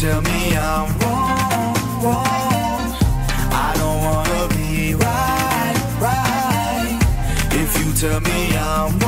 tell me I'm wrong, wrong. I don't wanna be right, right. If you tell me I'm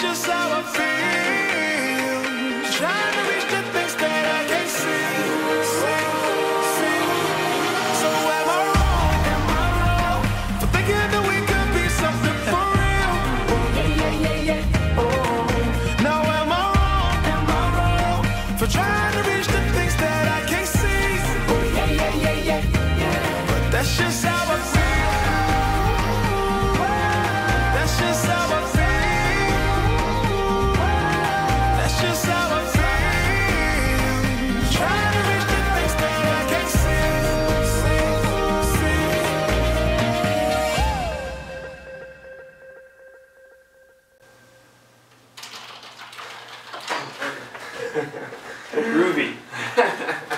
just how I feel. Groovy.